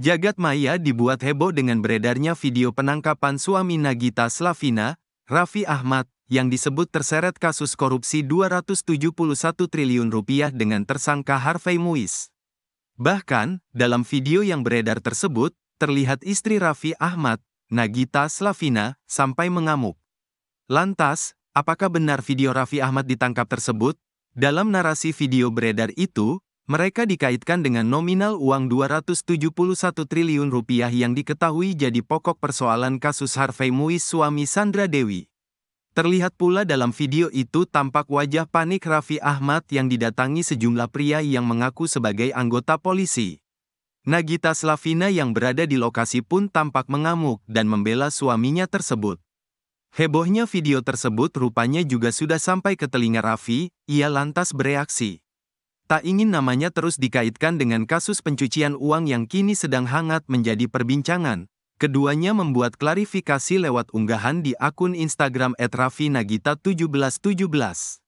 Jagat maya dibuat heboh dengan beredarnya video penangkapan suami Nagita Slavina, Raffi Ahmad, yang disebut terseret kasus korupsi 271 triliun rupiah dengan tersangka Harvey Muiz. Bahkan, dalam video yang beredar tersebut, terlihat istri Raffi Ahmad, Nagita Slavina, sampai mengamuk. Lantas, apakah benar video Raffi Ahmad ditangkap tersebut? Dalam narasi video beredar itu, mereka dikaitkan dengan nominal uang 271 triliun rupiah yang diketahui jadi pokok persoalan kasus Harvey Muiz suami Sandra Dewi. Terlihat pula dalam video itu tampak wajah panik Raffi Ahmad yang didatangi sejumlah pria yang mengaku sebagai anggota polisi. Nagita Slavina yang berada di lokasi pun tampak mengamuk dan membela suaminya tersebut. Hebohnya video tersebut rupanya juga sudah sampai ke telinga Raffi, ia lantas bereaksi. Tak ingin namanya terus dikaitkan dengan kasus pencucian uang yang kini sedang hangat menjadi perbincangan. Keduanya membuat klarifikasi lewat unggahan di akun Instagram @raffi_nagita1717.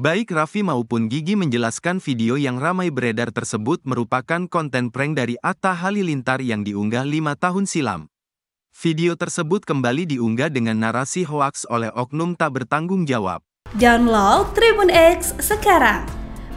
Baik Raffi maupun Gigi menjelaskan video yang ramai beredar tersebut merupakan konten prank dari Atta Halilintar yang diunggah lima tahun silam. Video tersebut kembali diunggah dengan narasi hoaks oleh oknum tak bertanggung jawab. Download Tribun X sekarang